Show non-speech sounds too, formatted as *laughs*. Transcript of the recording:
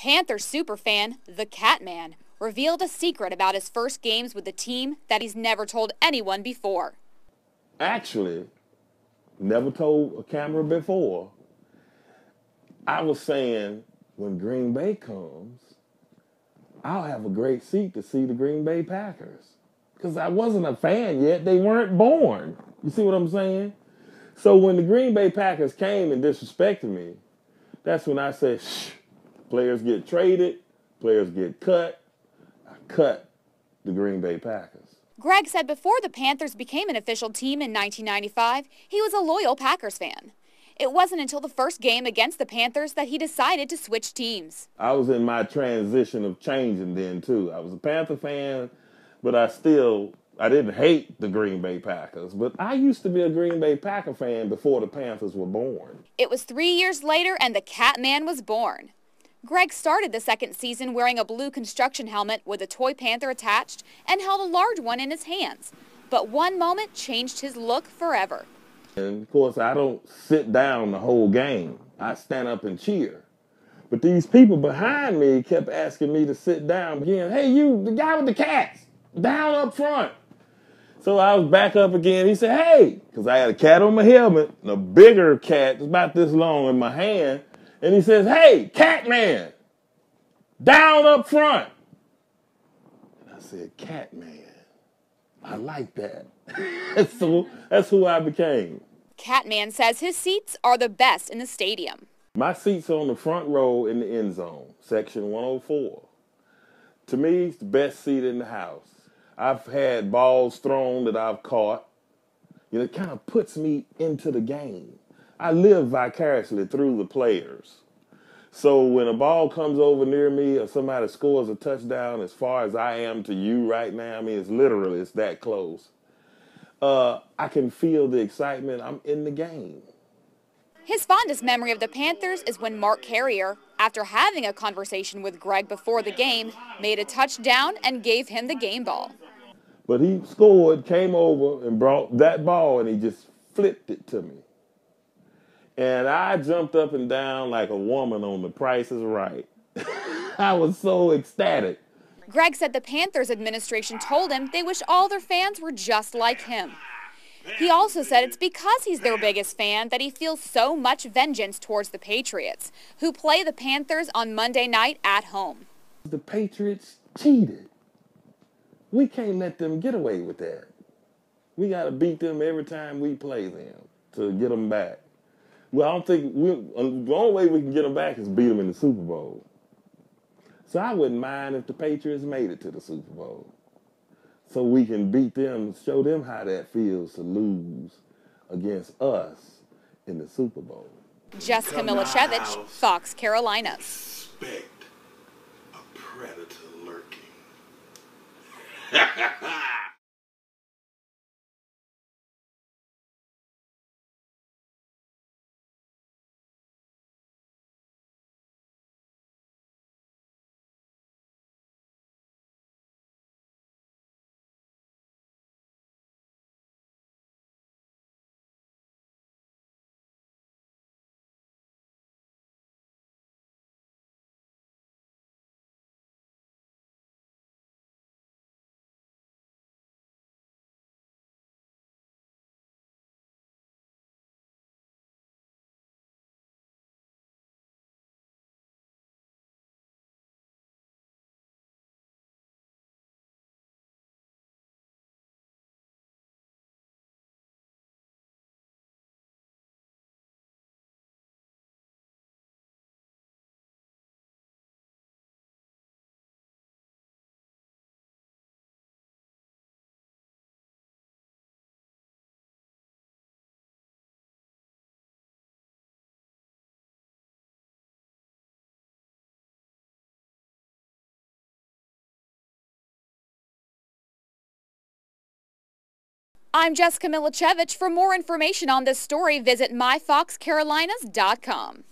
Panthers superfan, the Catman, revealed a secret about his first games with the team that he's never told anyone before. Actually, never told a camera before. I was saying when Green Bay comes, I'll have a great seat to see the Green Bay Packers. Because I wasn't a fan yet. They weren't born. You see what I'm saying? So when the Green Bay Packers came and disrespected me, that's when I said, shh, players get traded, players get cut. I cut the Green Bay Packers. Greg said before the Panthers became an official team in 1995, he was a loyal Packers fan. It wasn't until the first game against the Panthers that he decided to switch teams. I was in my transition of changing then too. I was a Panther fan, but I still I didn't hate the Green Bay Packers, but I used to be a Green Bay Packer fan before the Panthers were born. It was three years later and the Catman was born. Greg started the second season wearing a blue construction helmet with a toy panther attached and held a large one in his hands. But one moment changed his look forever. And of course, I don't sit down the whole game. I stand up and cheer. But these people behind me kept asking me to sit down again. Hey, you, the guy with the cats, down up front. So I was back up again. He said, hey, because I had a cat on my helmet and a bigger cat, about this long in my hand. And he says, hey, Catman, down up front. And I said, Catman. I like that. *laughs* so that's who I became. Catman says his seats are the best in the stadium. My seats are on the front row in the end zone, section 104. To me, it's the best seat in the house. I've had balls thrown that I've caught. You know, it kind of puts me into the game. I live vicariously through the players. So when a ball comes over near me or somebody scores a touchdown as far as I am to you right now, I mean, it's literally, it's that close. Uh, I can feel the excitement. I'm in the game. His fondest memory of the Panthers is when Mark Carrier, after having a conversation with Greg before the game, made a touchdown and gave him the game ball. But he scored, came over, and brought that ball, and he just flipped it to me. And I jumped up and down like a woman on The Price is Right. *laughs* I was so ecstatic. Greg said the Panthers administration told him they wish all their fans were just like him. He also said it's because he's their biggest fan that he feels so much vengeance towards the Patriots, who play the Panthers on Monday night at home. The Patriots cheated. We can't let them get away with that. We got to beat them every time we play them to get them back. Well, I don't think we, uh, the only way we can get them back is beat them in the Super Bowl. So I wouldn't mind if the Patriots made it to the Super Bowl. So we can beat them, show them how that feels to lose against us in the Super Bowl. Jessica Milichevich, Fox Carolinas. Expect a predator lurking. *laughs* I'm Jessica Milichevich. For more information on this story, visit myfoxcarolinas.com.